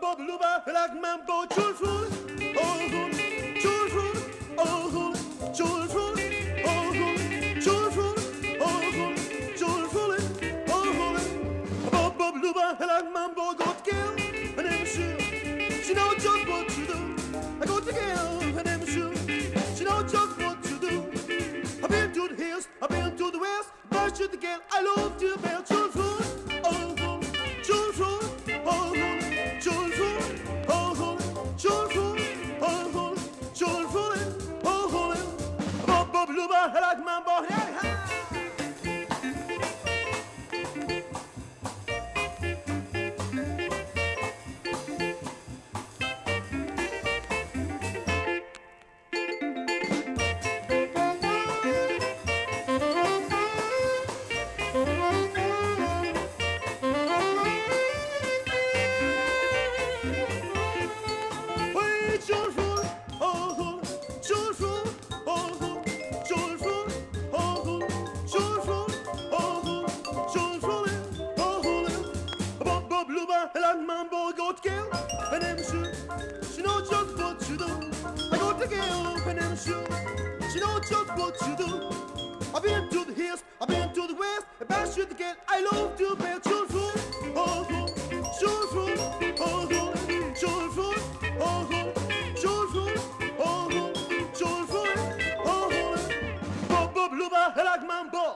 Bubba, like mambo, chul chul, oh, chul chul, oh, chul chul, oh, chul chul, oh, chul chul, oh, Bubba, like mambo, got her name is Sue. She know just what to do. I got the girl, her name is Sue. She know just what to do. I've been to the hills, I've been to the west, but to the girl, I love to be chul هلاك ما sober, a landman boy got girl, and him shoe. She knows just what you do. I got a girl, and him shoe. She knows just what you do. I've been to the hills, I've been to the west, and back to the gate. I love to play children, oh, oh, children, oh, oh, children, oh, oh, children, oh, oh, children, oh, oh. Bob, Bob, Luba, a landman boy.